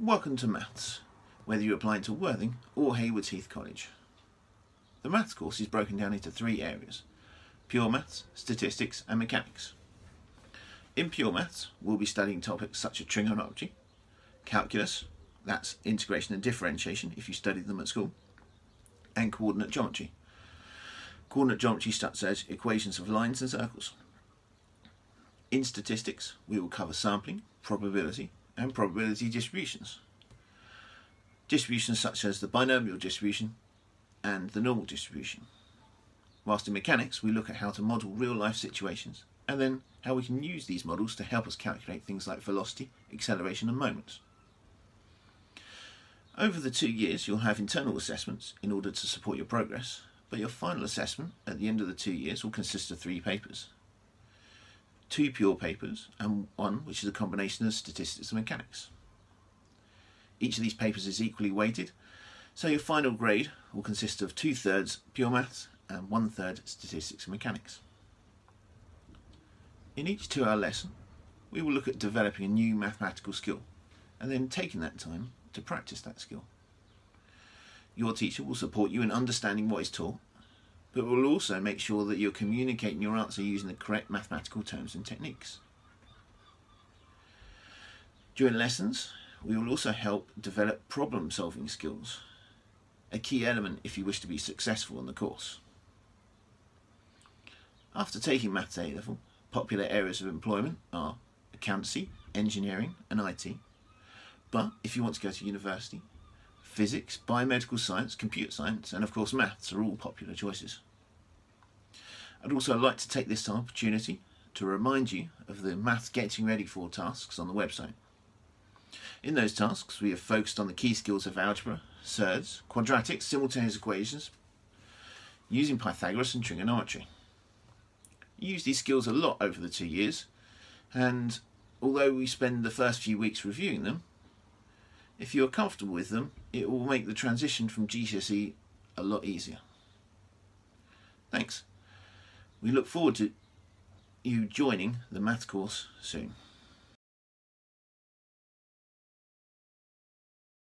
Welcome to Maths, whether you're applying to Worthing or Haywards Heath College. The Maths course is broken down into three areas Pure Maths, Statistics and Mechanics. In Pure Maths, we'll be studying topics such as trigonometry, calculus, that's integration and differentiation if you studied them at school, and coordinate geometry. Coordinate geometry as equations of lines and circles. In statistics, we will cover sampling, probability, and probability distributions. Distributions such as the binomial distribution and the normal distribution. Whilst in mechanics, we look at how to model real life situations and then how we can use these models to help us calculate things like velocity, acceleration, and moments. Over the two years, you'll have internal assessments in order to support your progress, but your final assessment at the end of the two years will consist of three papers two pure papers, and one which is a combination of statistics and mechanics. Each of these papers is equally weighted, so your final grade will consist of two thirds pure maths and one third statistics and mechanics. In each two hour lesson, we will look at developing a new mathematical skill and then taking that time to practice that skill. Your teacher will support you in understanding what is taught but will also make sure that you're communicating your answer using the correct mathematical terms and techniques. During lessons, we will also help develop problem solving skills, a key element if you wish to be successful in the course. After taking Maths A level, popular areas of employment are accountancy, engineering, and IT. But if you want to go to university, physics, biomedical science, computer science, and of course maths are all popular choices. I'd also like to take this opportunity to remind you of the maths getting ready for tasks on the website. In those tasks, we have focused on the key skills of algebra, surds, quadratics, simultaneous equations, using Pythagoras and trigonometry. You use these skills a lot over the two years, and although we spend the first few weeks reviewing them, if you are comfortable with them, it will make the transition from GCSE a lot easier. Thanks. We look forward to you joining the math course soon.